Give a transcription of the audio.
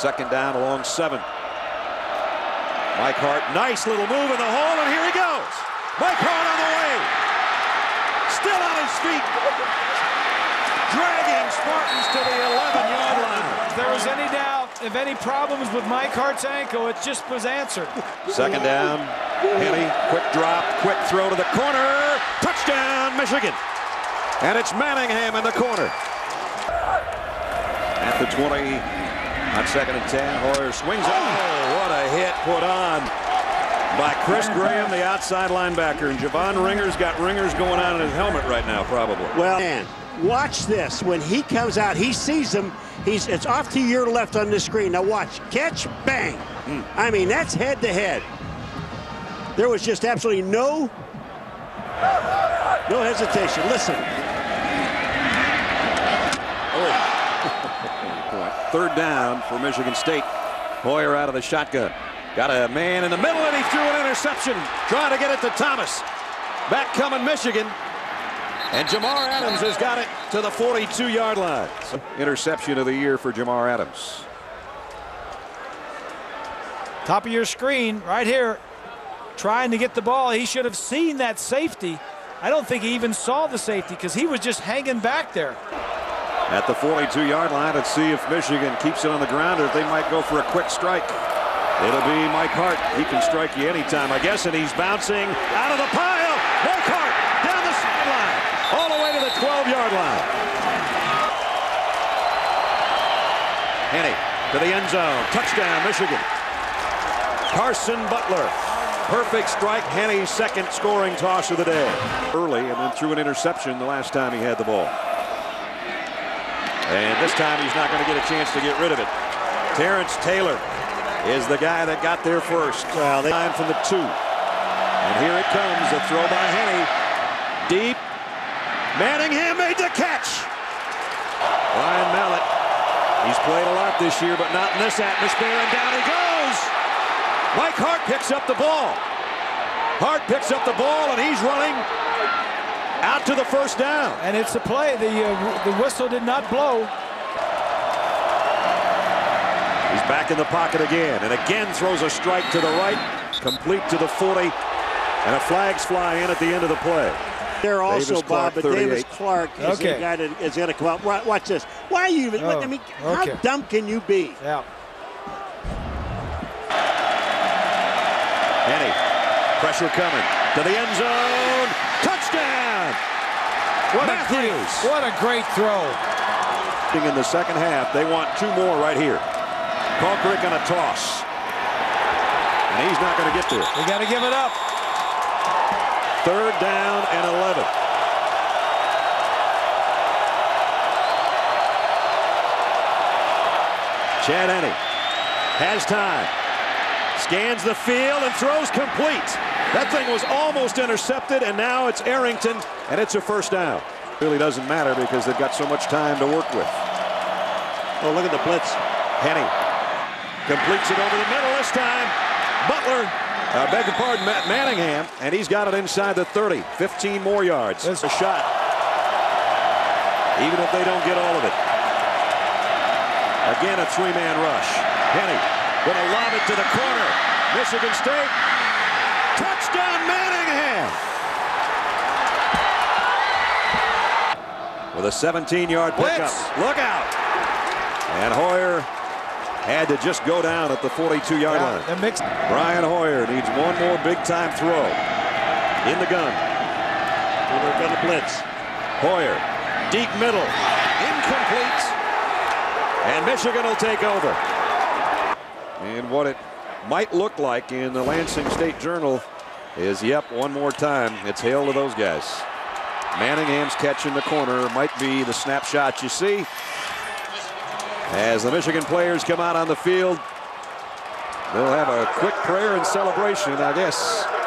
Second down along seven. Mike Hart, nice little move in the hole, and here he goes. Mike Hart on the way. Still on his feet. Dragging Spartans to the 11-yard line. If there was any doubt, if any problems with Mike Hart's ankle, it just was answered. Second down. Henne, quick drop, quick throw to the corner. Touchdown, Michigan. And it's Manningham in the corner. At the 20, on second and 10, Hoyer swings it. Oh, what a hit put on by Chris Graham, the outside linebacker. And Javon Ringer's got ringers going on in his helmet right now, probably. Well, man, watch this. When he comes out, he sees him. He's it's off to your left on the screen. Now watch, catch, bang. Hmm. I mean, that's head to head. There was just absolutely no no hesitation. Listen. Third down for Michigan State. Hoyer out of the shotgun. Got a man in the middle, and he threw an interception, trying to get it to Thomas. Back coming Michigan. And Jamar Adams has got it to the 42-yard line. Interception of the year for Jamar Adams. Top of your screen, right here, trying to get the ball. He should have seen that safety. I don't think he even saw the safety because he was just hanging back there. At the 42-yard line, let's see if Michigan keeps it on the ground or if they might go for a quick strike. It'll be Mike Hart. He can strike you anytime, I guess, and he's bouncing out of the pile. Mike Hart down the sideline, all the way to the 12-yard line. Henne to the end zone. Touchdown, Michigan. Carson Butler. Perfect strike. Henne's second scoring toss of the day. Early and then threw an interception the last time he had the ball. And this time he's not going to get a chance to get rid of it. Terrance Taylor is the guy that got there first. Well, they line from the two. And here it comes, a throw by Henne. Deep. Manningham made the catch. Ryan Mallett. He's played a lot this year, but not in this atmosphere. And down he goes. Mike Hart picks up the ball. Hart picks up the ball, and he's running out to the first down. And it's a play. The, uh, the whistle did not blow. He's back in the pocket again, and again throws a strike to the right, complete to the 40, and a flag's fly in at the end of the play. There also, Davis Clark, Bob, but Davis Clark is Okay. the guy that is going to come out. Wa- Watch this. Why are you even? Oh, I mean, okay. how dumb can you be? Yeah. Henne, pressure coming to the end zone. Touchdown! What a Mathews. great, what a great throw. In the second half, they want two more right here. Caulcrick on a toss. And he's not going to get there. We got to give it up. Third down and 11. Chad Henne has time. Scans the field and throws complete. That thing was almost intercepted, and now it's Arrington, and it's a first down. Really doesn't matter because they've got so much time to work with. Oh, look at the blitz. Henne completes it over the middle this time. Butler, uh, beg your pardon, Matt Manningham, and he's got it inside the 30. 15 more yards. It's a shot. Even if they don't get all of it. Again, a three-man rush. Henne going to lob it to the corner. Michigan State. Touchdown, Manningham. With a 17-yard pickup. Look out. And Hoyer had to just go down at the 42-yard Yeah, line. the mix. Brian Hoyer needs one more big-time throw. In the gun. And they're going to blitz. Hoyer, deep middle, incomplete. And Michigan will take over. And what it might look like in the Lansing State Journal is, yep, one more time, it's hail to those guys. Manningham's catch in the corner might be the snapshot you see. As the Michigan players come out on the field, they'll have a quick prayer and celebration, I guess.